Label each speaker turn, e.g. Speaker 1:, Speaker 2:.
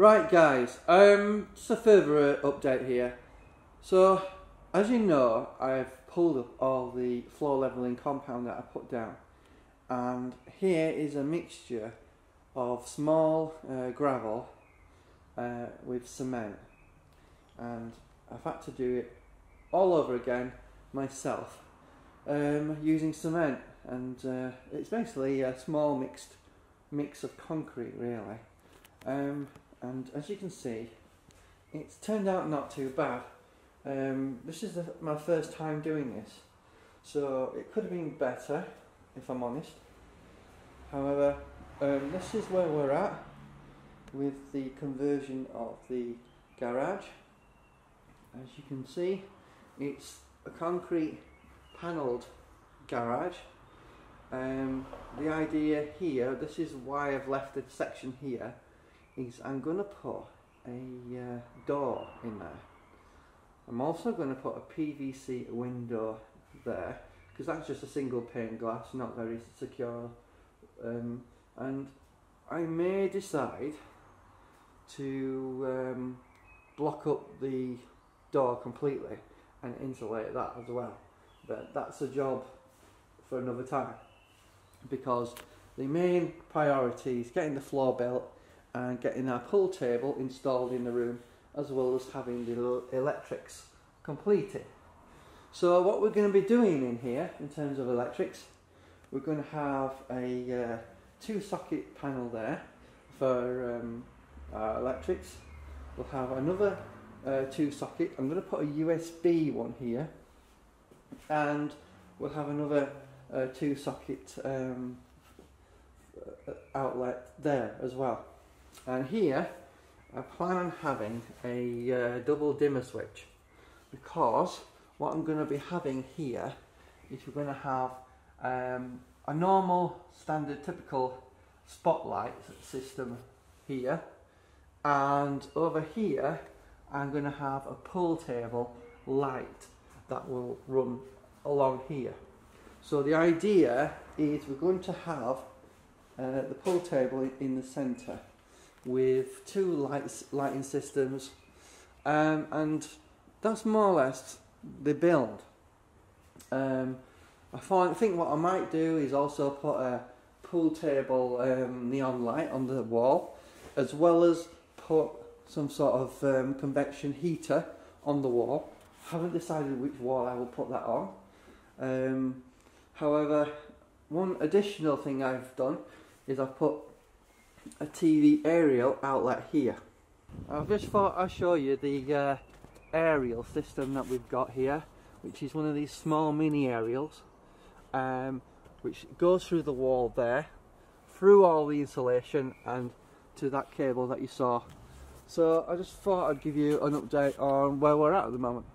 Speaker 1: Right guys, um, just a further uh, update here. So, as you know, I've pulled up all the floor leveling compound that I put down. And here is a mixture of small uh, gravel uh, with cement. And I've had to do it all over again myself um, using cement. And uh, it's basically a small mixed mix of concrete really. Um, and as you can see it's turned out not too bad. Um, this is the, my first time doing this so it could have been better if I'm honest. However um, this is where we're at with the conversion of the garage. As you can see it's a concrete panelled garage. Um, the idea here this is why I've left the section here is I'm going to put a uh, door in there. I'm also going to put a PVC window there because that's just a single pane glass, not very secure. Um, and I may decide to um, block up the door completely and insulate that as well. But that's a job for another time because the main priority is getting the floor built and getting our pool table installed in the room as well as having the electrics completed. So what we're going to be doing in here in terms of electrics, we're going to have a uh, two socket panel there for um, our electrics. We'll have another uh, two socket, I'm going to put a USB one here and we'll have another uh, two socket um, outlet there as well. And here, I plan on having a uh, double dimmer switch. Because what I'm going to be having here is we're going to have um, a normal, standard, typical spotlight system here. And over here I'm going to have a pool table light that will run along here. So the idea is we're going to have uh, the pool table in the centre with two lights, lighting systems um, and that's more or less the build. Um, I find, think what I might do is also put a pool table um, neon light on the wall as well as put some sort of um, convection heater on the wall. Haven't decided which wall I will put that on. Um, however, one additional thing I've done is I've put a TV aerial outlet here. I've just thought I'd show you the uh, aerial system that we've got here which is one of these small mini aerials um, which goes through the wall there through all the insulation and to that cable that you saw so I just thought I'd give you an update on where we're at at the moment